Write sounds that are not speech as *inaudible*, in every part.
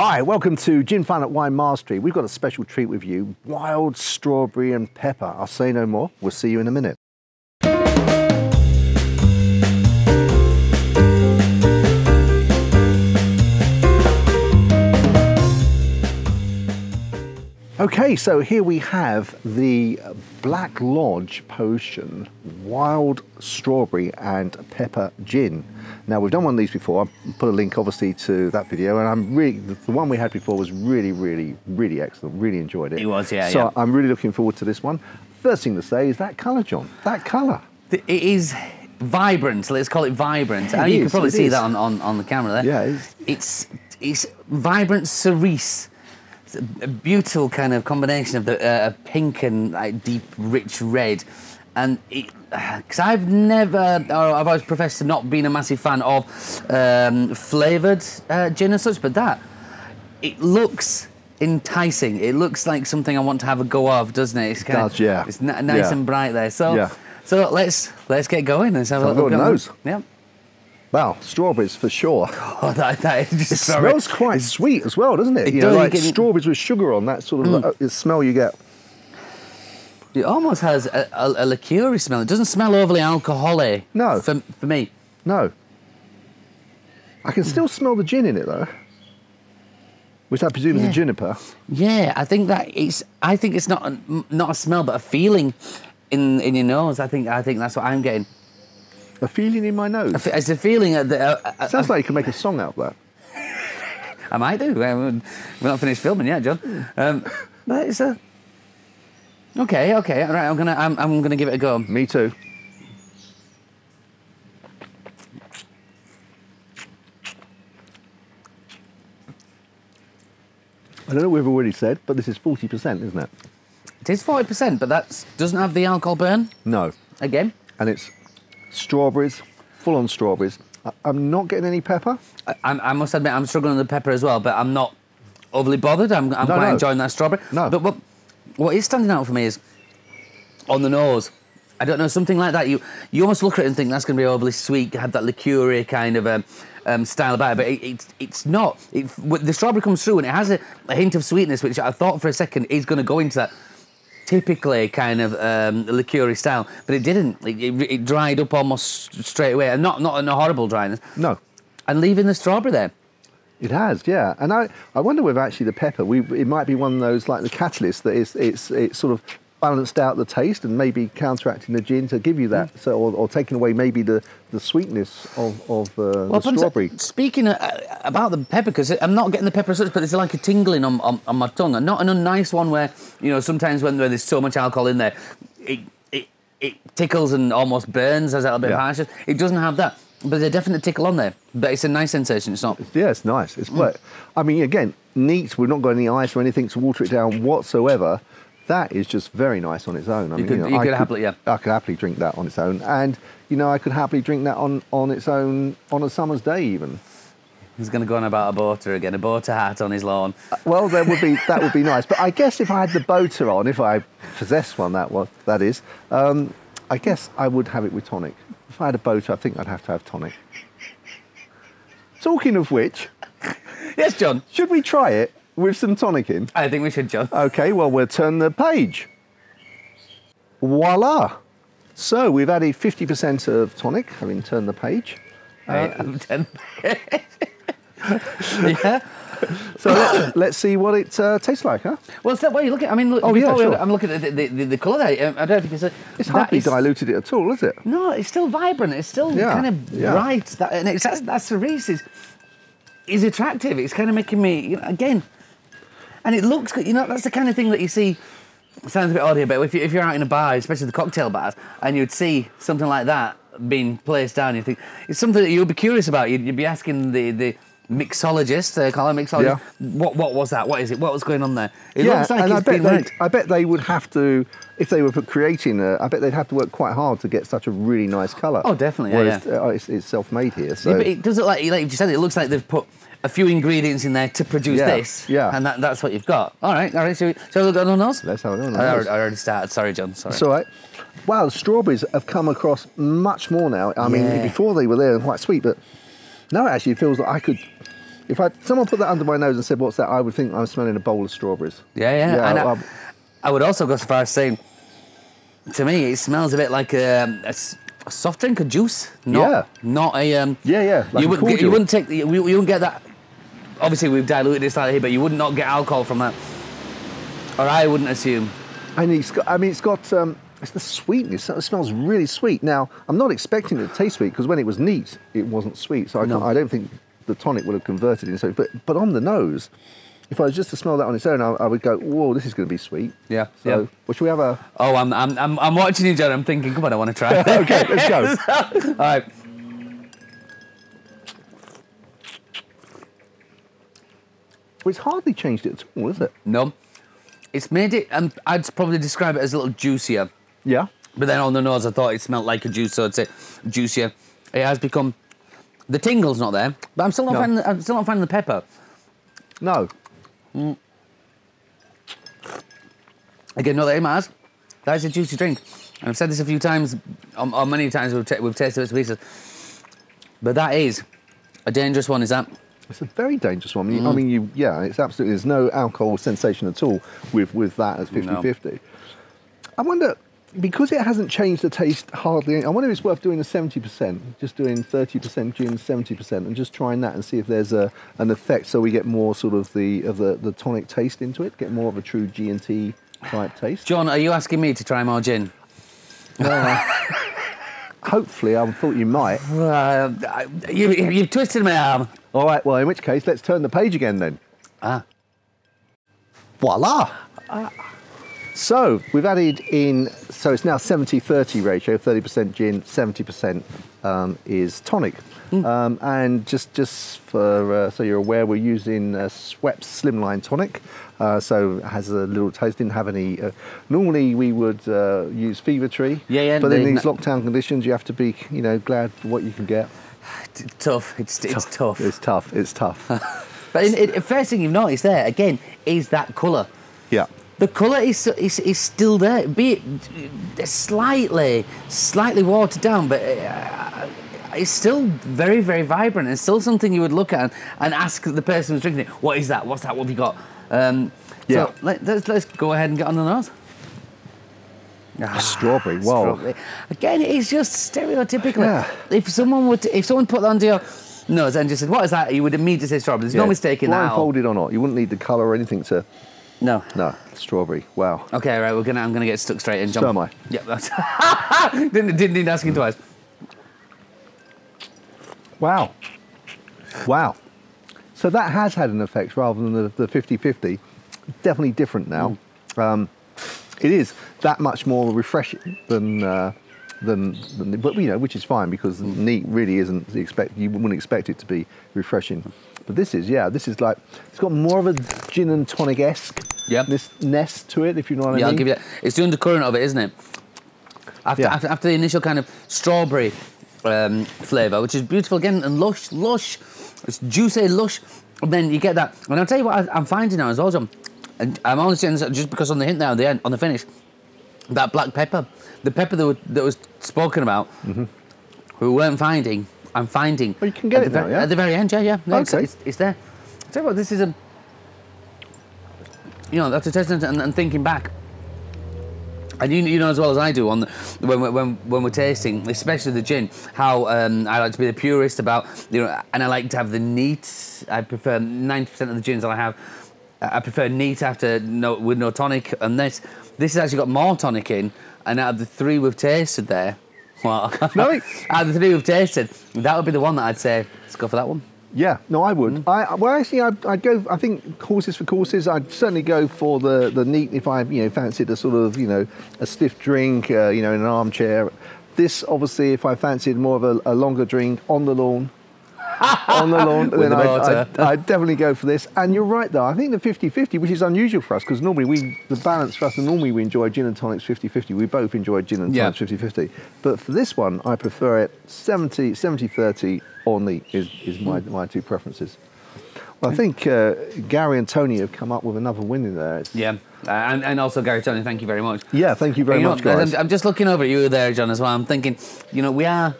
Hi, welcome to Gin Fun at Wine Mastery. We've got a special treat with you wild strawberry and pepper. I'll say no more. We'll see you in a minute. Okay, so here we have the Black Lodge Potion Wild Strawberry and Pepper Gin. Now we've done one of these before. I put a link obviously to that video, and I'm really the one we had before was really, really, really excellent. Really enjoyed it. It was, yeah, So yeah. I'm really looking forward to this one. First thing to say is that colour, John. That colour. It is vibrant. Let's call it vibrant. Yeah, Uh, it you can probably see is. that on, on, on the camera there. Yeah, it is. It's it's vibrant cerise. A beautiful kind of combination of the uh, pink and like deep, rich red. And because *sighs* I've never, or I've always professed to not being a massive fan of um, flavoured uh, gin and such, but that it looks enticing. It looks like something I want to have a go of, doesn't it? It's kind does, yeah. It's n- nice Yeah. and bright there. So, Yeah. so let's let's get going. Let's have So a look. got a at- nose. Yeah. Wow, strawberries for sure. *laughs* Oh, that, is It sorry. smells quite sweet as well, doesn't it? It you know, does, you like can- Mm. strawberries with sugar on. That sort of uh, the smell you get. It almost has a, a, a smell. It doesn't smell overly alcoholic. No. For, for me. No. I can still smell the gin in it though. Which I presume is Yeah. a juniper. Yeah, I think that it's. I think it's not a, not a smell, but a feeling in in your nose. I think I think that's what I'm getting. A feeling in my nose. It's a feeling. That, uh, uh, Sounds like you can make a song out of that. *laughs* I might do. Um, We're not finished filming yet, John. Um, but it's a. Okay, okay, all right. I'm gonna, I'm, I'm gonna give it a go. Me too. I don't know what we've already said, but this is 40%, isn't it? It is forty percent, but that doesn't have the alcohol burn. No. Again, And it's strawberries, full on strawberries. I- I'm not getting any pepper. I, I'm- must admit I'm struggling with the pepper as well, but I'm not overly bothered. I'm, I'm No, quite no. enjoying that strawberry. No. But what what is standing out for me is on the nose. I don't know something like that. You you almost look at it and think that's going to be overly sweet, have that liqueur kind of um, um, style about it, but it, it's it's not. It, the strawberry comes through and it has a, a hint of sweetness, which I thought for a second is going to go into that typically kind of um, liqueur style, but it didn't. It, it, it dried up almost straight away, and not not in a horrible dryness. No. And leaving the strawberry there. It has, yeah. And I, I wonder whether actually the pepper, we, it might be one of those like the catalyst that is it's it's sort of balanced out the taste and maybe counteracting the gin to give you that, Mm. so or, or taking away maybe the, the sweetness of, of uh, the Well, Ponce, strawberry. Speaking uh, about the pepper, because I'm not getting the pepper as such, but it's like a tingling on, on, on my tongue, and not an unnice one where you know sometimes when there's so much alcohol in there, it it, it tickles and almost burns as a little bit Yeah. It doesn't have that, but there's a definite tickle on there. But it's a nice sensation. It's not. Yeah, it's nice. Mm. It's wet. I mean, again, neat. We've not got any ice or anything to water it down whatsoever. That is just very nice on its own. I You mean, could- know, you I could happily- yeah. I could happily drink that on its own, and you know, I could happily drink that on on its own on a summer's day even. He's going to go on about a boater again, a boater hat on his lawn. Well, that would be that would be nice. But I guess if I had the boater on, if I possessed one, that was that is, um, I guess I would have it with tonic. If I had a boater, I think I'd have to have tonic. Talking of which, Yes, John. should we try it with some tonic in? I think we should, John. Okay, well, we'll turn the page. Voila! So we've added 50% of tonic, having turned the page. Right, ten. *laughs* yeah. So let, let's see what it uh, tastes like, huh? Well, is that what you look at? I mean, look, Oh, yeah, sure. I'm looking at the, the, the, the colour there. Um, I don't you can see. It's hardly is- diluted it at all, is it? No, it's still vibrant. It's still Yeah, kind of yeah. bright. That, and it's, that's, that cerise is, is attractive. It's kind of making me, you know, again, and it looks good. You know, that's the kind of thing that you see. Sounds a bit odd here, but if, you, if you're out in a bar, especially the cocktail bars, and you'd see something like that being placed down, you think it's something that you'd be curious about. You'd, you'd be asking the, the mixologist, uh, call him mixologist, what, what was that? What is it? What was going on there? It looks like and I bet, been they. I bet they would have to, if they were creating a, I bet they'd have to work quite hard to get such a really nice colour. Oh, definitely, yeah, Whereas uh, it's, it's self-made here, so Yeah, but it does look like, like you said, it looks like they've put a few ingredients in there to produce Yeah, this. yeah. And that, that's what you've got. All right, all right. Shall we, shall we look on those? let's have on. I already, I already started. Sorry, John. Sorry. It's all right. Wow, the strawberries have come across much more now. I mean, Yeah. before they were there and quite sweet, but now it actually feels like I could If I someone put that under my nose and said, "What's that?" I would think I'm smelling a bowl of strawberries. Yeah, yeah. and I, um, I would also go so far as saying, to me, it smells a bit like a soft drink, a juice. Not, Yeah. Not a. Um, Yeah, yeah, like you, a wouldn't, you wouldn't take. You, you wouldn't get that. Obviously, we've diluted this slightly here, but you would not get alcohol from that. Or I wouldn't assume. And it's got, I mean, it's got, um, it's the sweetness. It smells really sweet. Now, I'm not expecting it to taste sweet because when it was neat, it wasn't sweet. So I, No. I don't think the tonic would have converted into. But but on the nose, if I was just to smell that on its own, I, I would go, "Whoa, this is going to be sweet." Yeah, So, yeah. well, should we have a? Oh, I'm, I'm, I'm, I'm watching you, John. I'm thinking, come on, I want to try. *laughs* okay, let's go. *laughs* All right. Well, it's hardly changed it at all, is it? No. It's made it, um, I'd probably describe it as a little juicier. Yeah. But then on the nose, I thought it smelled like a juice, so I'd say juicier. It has become. The tingle's not there, but I'm still not No. finding. The, I'm still not finding the pepper. No. Again, not that it. That is a juicy drink, and I've said this a few times, on, on many times we've, we've tasted bits and pieces. But that is a dangerous one. Is that? It's a very dangerous one. I Mm. mean, I mean, you, yeah, it's absolutely, there's no alcohol sensation at all with, with that as 50 No. 50. I wonder, because it hasn't changed the taste hardly, I wonder if it's worth doing a 70%, just doing 30% gin, 70%, and just trying that and see if there's a, an effect so we get more sort of the, of the, the tonic taste into it, get more of a true G&T type taste. John, are you asking me to try more gin? *laughs* Hopefully, I thought you might. Uh, you, you've twisted my arm. All right, well, in which case, let's turn the page again then. Ah. Voila! So we've added in, so it's now 70 30 ratio 30% gin, 70% um, is tonic. Um, and just just for uh, so you're aware, we're using uh, Schweppes Slimline tonic. Uh, so it has a little taste. Didn't have any. Uh, normally we would uh, use Fever Tree. Yeah, yeah, But in these lockdown conditions, you have to be, you know, glad for what you can get. T- tough. It's, it's tough. It's tough. It's tough. *laughs* But in, in, first thing you've noticed there again is that colour. yeah. The colour is, is is still there, be it slightly slightly watered down, but uh, it's still very very vibrant. It's still something you would look at and, and ask the person who's drinking it, "What is that? What's that? What have you got?" Um, Yeah. So let, let's let's go ahead and get on the nose. Ah, Strawberry. Wow. strawberry. Again, it's just stereotypical. Yeah. If someone would, if someone put that under your nose and just said, "What is that?" you would immediately say strawberry. There's no Yeah. mistake in that. Blindfolded or not, you wouldn't need the colour or anything to. No. No, strawberry. Wow. Okay, right. We're gonna. I'm gonna get stuck straight in. John. So am I. Yeah. That's *laughs* didn't didn't need asking twice. Wow. Wow. So that has had an effect rather than the, the 50-50. Definitely different now. Um, it is that much more refreshing than, uh, than, than, but you know, which is fine because neat really isn't the expect. You wouldn't expect it to be refreshing. But this is, yeah, this is like it's got more of a gin and tonic esque. Yeah. This ness to it, if you know what I Yeah, mean. I'll give you that. It's the undercurrent of it, isn't it? After Yeah. after, after the initial kind of strawberry um, flavour, which is beautiful again and lush, lush. It's juicy, lush. And then you get that. And I'll tell you what I, I'm finding now as well, John. And I'm only saying this just because on the hint now, on the end, on the finish, that black pepper, the pepper that, was- that was spoken about, we weren't finding. I'm finding. Oh, you can get at it the now, yeah? At the very end, yeah, yeah. it's, Okay. it's, it's there. I'll tell you what, this is a. You know, that's a testament and, and thinking back. And you, you know as well as I do on the, when, when when we're tasting, especially the gin, how um, I like to be the purist about you know, and I like to have the neat. I prefer ninety percent of the gins that I have. I prefer neat after no with no tonic, and this this has actually got more tonic in. And out of the three we've tasted there, well, No. *laughs* *laughs* out of the three we've tasted, that would be the one that I'd say let's go for that one. Yeah, no, I would. Mm. I well, actually, I'd, I'd go. I think courses for courses. I'd certainly go for the the neat if I you know fancied a sort of you know a stiff drink, uh, you know, in an armchair. This obviously, if I fancied more of a, a longer drink on the lawn. *laughs* on the lawn, With then the I'd. I'd, I'd definitely go for this. And you're right, though. I think the 50-50, which is unusual for us, because normally we, the balance for us, and normally we enjoy gin and tonics 50-50. We both enjoy gin and Yeah. tonics 50-50. But for this one, I prefer it 70, 70-30 or neat is, is my, my two preferences. Well, I think uh, Gary and Tony have come up with another win in there. It's- Yeah, uh, and, and also Gary Tony, thank you very much. Yeah, thank you very You know, much, guys. I'm, I'm just looking over at you there, John, as well. I'm thinking, you know, we are.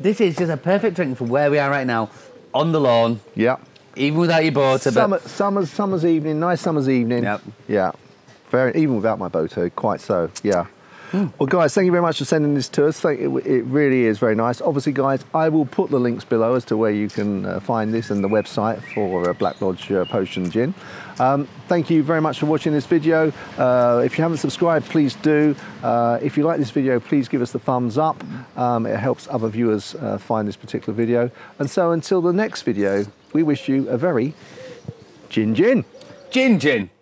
This is just a perfect drink for where we are right now, on the lawn, yeah, even without your boat. Summer, summer's summer's evening, nice summer's evening. Yep. Yeah, very even without my boat, quite so. Yeah. Well, guys, thank you very much for sending this to us. Thank, it, it really is very nice. Obviously, guys, I will put the links below as to where you can uh, find this and the website for uh, Black Lodge uh, Potion Gin. Um, thank you very much for watching this video. Uh, if you haven't subscribed, please do. Uh, if you like this video, please give us the thumbs up. Um, it helps other viewers uh, find this particular video. And so until the next video, we wish you a very gin gin. Gin gin.